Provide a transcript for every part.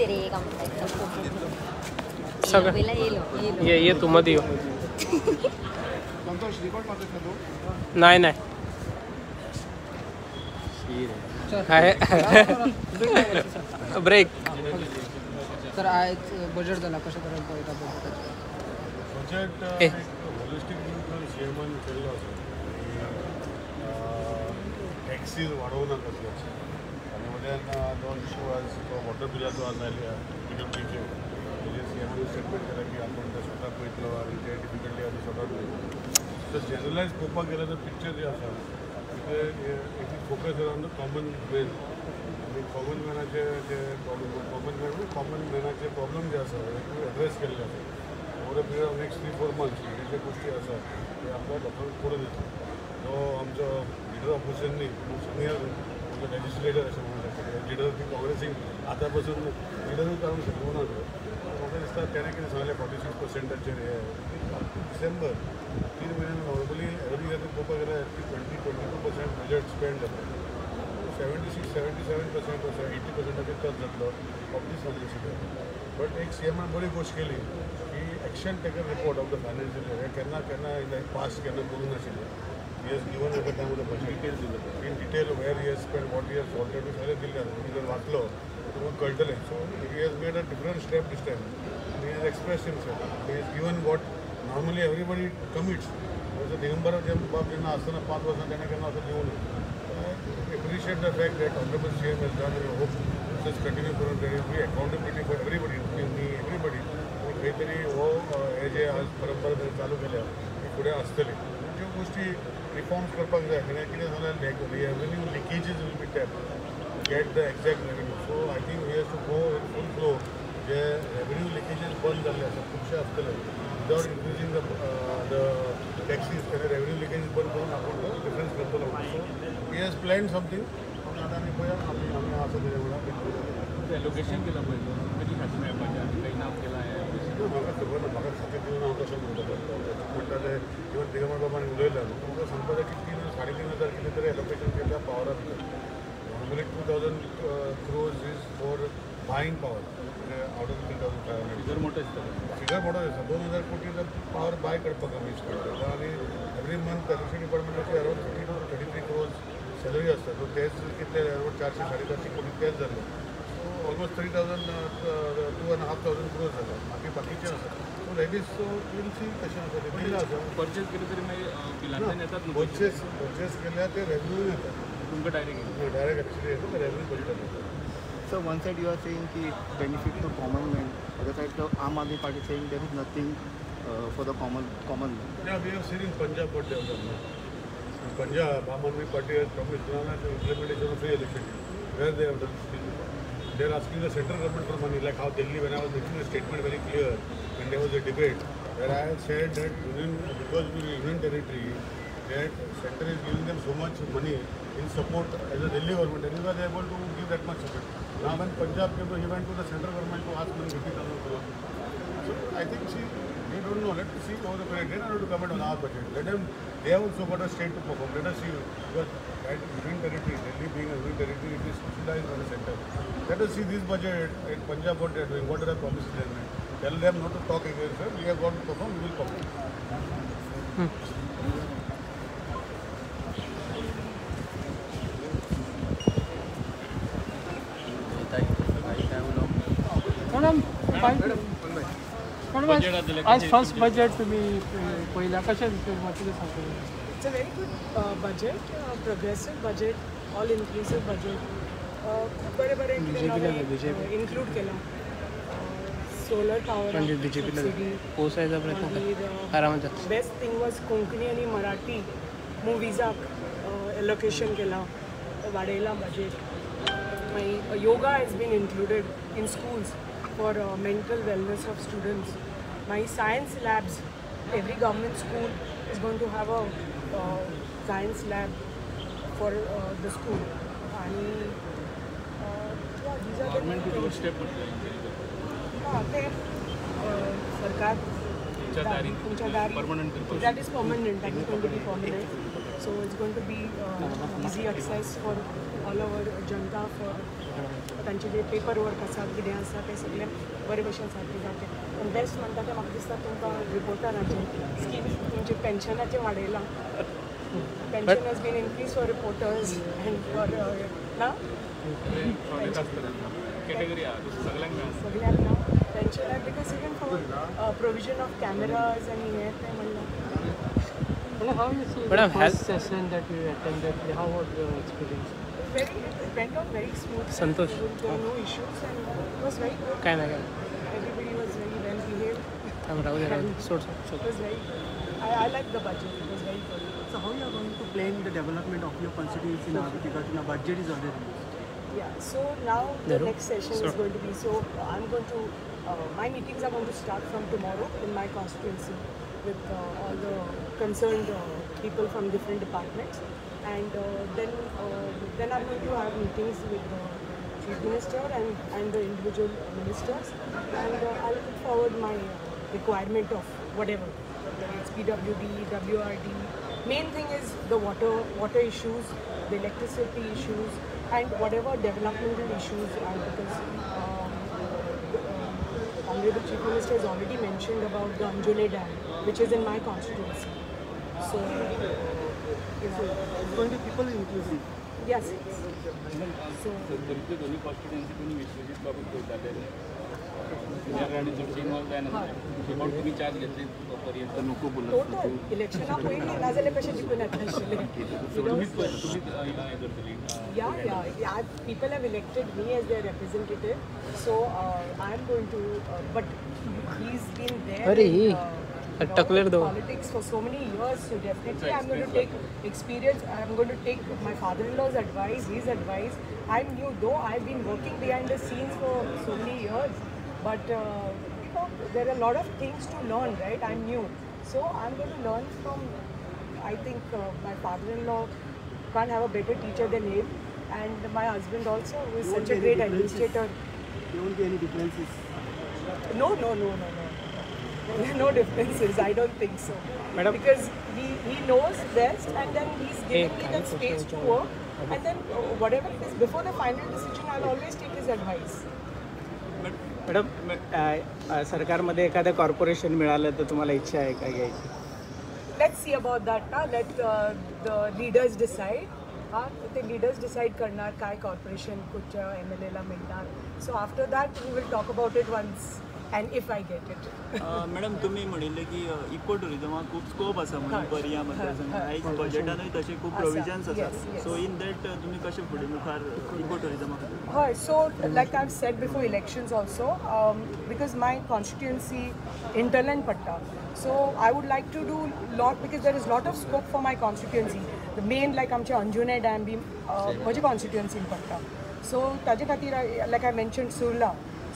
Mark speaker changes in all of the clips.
Speaker 1: ये काम ये
Speaker 2: सगळं-
Speaker 1: लो, बेला ये लो ये
Speaker 2: ये ये तू मध्ये येऊ
Speaker 3: संतोष रिकॉर्ड मारतात ना तू
Speaker 2: नाही नाही ब्रेक
Speaker 4: तर आज बजेट झाला पळयता
Speaker 3: बजेट होलिस्टीक केल्लो आसा टॅक्सीज कसले वयल्यान दोन आज आज की ते स्वता ते डिफिकल्टी तर जनरलायज पळोवपाक गेल्यार तर picture J is focus on the common man common problem common man common मॅनाचे problem जे आसा एड्रेस आसा over a period of next three four months जे गोष्टी आसा तो आमचो लिडर ऑपोजिशननी सिनियर लेजिस्लेटर म्हणून लिडर ती काँग्रेसीक आतां पासून लिडरूच जावंक शकना म्हाका दिसता फॉर्टी सिक्स पर्सेंटाचेर हे डिसेंबर, तीन म्हयन्यान नॉर्मली एवरी इयर पळोवपाक गेल्यार twenty twenty two percent budget spend जाता seventy six seventy seven percent असो एटी पर्सेंटाचेर टच जातलो ऑफ़ दीस बट एक सीएमान बरी गोश्ट केली, की action taken report of the financial year हे केन्ना केन्ना करूंक हॅज द द दिले in detail where he has spend what he has wanted to सगळें दिल्लें तुमी जर वाचलो तुमकां कळटलें so he has made a different step this time he has express himself he has given what normally everybody commits Digambar जे बाब जेन्ना आसतना पाँच वर्सां तेणें केन्ना असं the fact that Honorable CM has done and I hope this is continue करून for everybody, including me, everybody. आणि काहीतरी हो जे आज परंपरा चालू केल्या ती फुडें आसतली गोष्टी रिफॉर्म्स करपाक जाय कित्याक कितें जाल्यार revenue leakages will be tap get the exact revenue so I think we has to go in full flow J revenue leakages बंद जाल्ले आसा खुबशे आसतले विदाउट इन्क्रिजींग द टॅक्सीज तेन्ना रेवन्यू लिकेजीस बंद करून आपूण तो डिफरन्स करतलो
Speaker 5: so he has plan something आहे
Speaker 3: म्हाका खबर ना म्हाका खातें हांव तसो म्हणटा म्हणटा ते normally two thousand crores is for buying power out of three thousand हज़ार पावर बाय करपाक month electricity डिपार्टमेंटाची thirty thirty three crores salary आसता सो तेच कितले चारशे साडे चारशे कोटी तेच जाले almost three thousand two and half thousand crores जो बाकी बाकी
Speaker 5: पर्चेस
Speaker 3: के
Speaker 6: revenue direct sir you are saying कि to common man Aam Aadmi Party saying there is nothing for common man
Speaker 3: seen in Punjab for Aam Aadmi Party has of election They are asking the central government for money, like how Delhi, when I was making a statement very clear, when there was a debate, where I said that union, because we are union territory, that center is giving them so much money in support as a Delhi government, is they are able to give that much support. Now when Punjab came, he went to the central government to ask money 50,000 crore. So I think, see, they don't know. Let us see over the period. They don't have to comment on our budget. Let them, they have also got a state to perform. Let us see. Because right, union territory, Delhi being a union territory, it is subsidized by the center. Let us see this budget in Punjab what they are doing, what are the promises they have made. Tell them not to talk against us. We have got to perform, we will perform.
Speaker 2: Madam आज first budget तुम्ही पहिल्या कशें कितें सांगता?
Speaker 7: It's a very good uh, budget, uh, progressive budget, all inclusive budget. Uh, खूप बरे बरे include केला. सोलर
Speaker 2: बीजेपीला प्रयत्न आरामात
Speaker 7: बेस्ट थिंग वॉज़ कोंकणी आणि मराठी मुव्हिजाक एलोकेशन केला. वाडयला बजेट मागीर yoga has been included in schools for mental wellness of students मागीर science labs every government school is going to have a science lab for the school आणि
Speaker 5: government to step
Speaker 7: हाँ ते अ, सरकार
Speaker 5: तुमच्या दारी
Speaker 7: तुमच्या दारी
Speaker 5: permanent
Speaker 7: that is permanent that is going to be permanent So it's going to be uh, easy access for all our Janata for तांचे जे पेपर वर्क आसा कितें आसा तें सगळें बरे भशेन सारकें जातलें पूण बेस्ट म्हणटा तें म्हाका दिसता तुमकां रिपोर्टराचें स्कीम तुमचे पेन्शनाचें वाडयलां pension has been increase for reporters and for ना?
Speaker 5: सगळ्यांक
Speaker 7: ना पेन्शन आहे because even for provision of cameras आनी हें तें म्हणलां.
Speaker 2: First session that you attended?
Speaker 7: very, it went out very smooth.
Speaker 8: Santosh.
Speaker 7: There were no issues and it was very good.
Speaker 8: Kind of.
Speaker 7: Everybody was very well behaved.
Speaker 8: I'm Rahul.
Speaker 7: It was very good. I, I like the budget. It was very good.
Speaker 9: So how you are going to plan the development of your constituency now because your budget is already
Speaker 7: Yeah, so now the next session is going to be, so I'm going to, uh, my meetings are going to start from tomorrow in my constituency with uh, all the concerned uh, people from different departments and uh, then uh, then I'm going to have meetings with the chief minister and and the individual ministers, and uh, I'll put forward my requirement of whatever. It's PWD, WRD. Main thing is the water water issues, the electricity issues, and whatever developmental issues are because the, um, Honorable Chief Minister has already mentioned about the Anjole Dam, which is in my constituency. So, you
Speaker 9: It's going to people inclusive.
Speaker 7: yes. So,
Speaker 5: नसलें पण तुम्ही charge घेतले पर्यंत नको
Speaker 7: total election up पयलीं ना जाल्यार कशें जिखून येता आशिल्लें You know,
Speaker 5: तुम्ही हे करतली
Speaker 7: Yeah, yeah. yeah. People have elected me as their representative, so uh, I'm going to. But he's been there
Speaker 8: Hurry.
Speaker 7: in you know,
Speaker 8: Takler do.
Speaker 7: politics for so many years. So definitely, I'm going to take experience. I'm going to take my father-in-law's advice, his advice. I'm new, though I've been working behind the scenes for so many years. But uh, you know, there are a lot of things to learn, right? I'm new, so I'm going to learn from. I think uh, my father-in-law can't have a better teacher than him, and my husband also, who is such a great administrator.
Speaker 9: There won't be any differences.
Speaker 7: No, no, no, no, no. No differences. I don't think so.
Speaker 8: Madam.
Speaker 7: Because he, he knows best, and then he's giving me that space to work. And then uh, whatever it is, before the final decision, I'll always take his advice.
Speaker 10: Madam अ, अ, सरकारमध्ये एखादं corporation मिळालं तर तुम्हाला इच्छा आहे का घ्यायची
Speaker 7: Let's see about that. Na? Let uh, the leaders decide. हा ते लिडर्स डिसाईड करणार काय कॉर्पोरेशन कुठच्या एम एल एला मिळणार so after that we will talk about it once and if I get it
Speaker 11: madam तुम्ही म्हणिल्ले की इको टुरिजमाक खूप स्कोप आसा म्हणून
Speaker 7: हय.
Speaker 11: पर्या
Speaker 7: हय,
Speaker 11: मतदारसंघ
Speaker 7: हय.
Speaker 11: आयज बजेटानूय तशे खूप
Speaker 7: आसा.
Speaker 11: प्रोविजन्स
Speaker 7: Yes,
Speaker 11: आसा
Speaker 7: yes.
Speaker 11: सो इन दॅट तुम्ही कशे फुडें मुखार इको टुरिजमा खातीर
Speaker 7: Hi, so like I've said before elections also, um, because my constituency Interland Patta, so I would like to do lot because there is lot of scope for my constituency. The main like आमचे Anjunem dam बी म्हजे constituency in Patta. So ताजे खातीर I- like I mentioned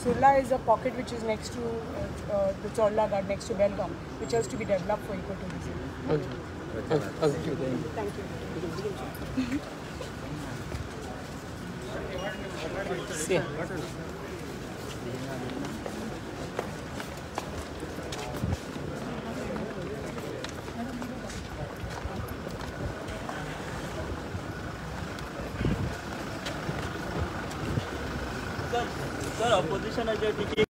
Speaker 7: Sola is a pocket which is next to uh, uh the Cholla Ghat, next to Belgaum, which has to be developed for ecotourism.
Speaker 8: Okay. Okay. Thank you.
Speaker 7: Thank you.
Speaker 8: Thank
Speaker 11: you. See. position as a teaching